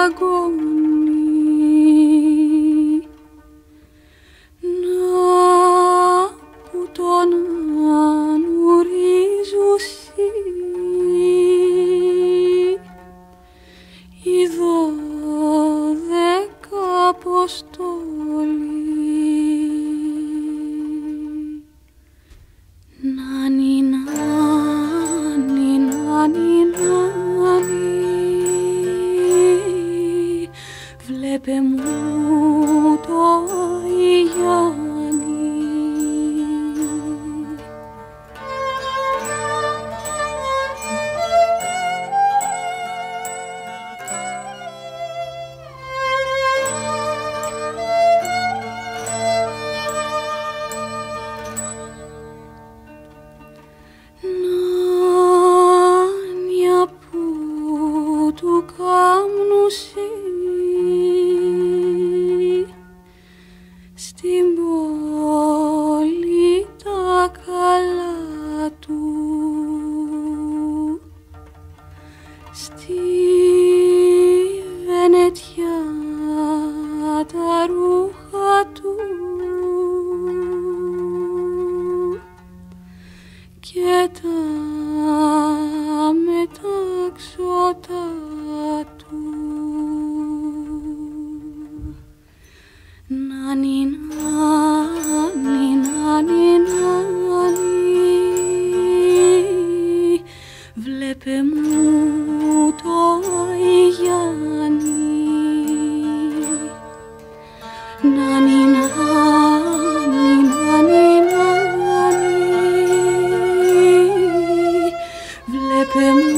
老公 Έπε μου το Ιωάννη Να που του κάμνου στη Βενετιά τα ρούχα του. Και τα μεταξωτά του. Να νινά çarpım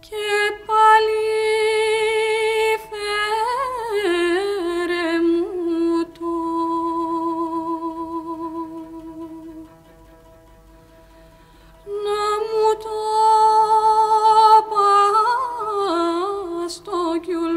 Και πάλι φέρε να μου το πας στο κιουλ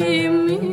niềm yêu